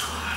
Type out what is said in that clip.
Sweet.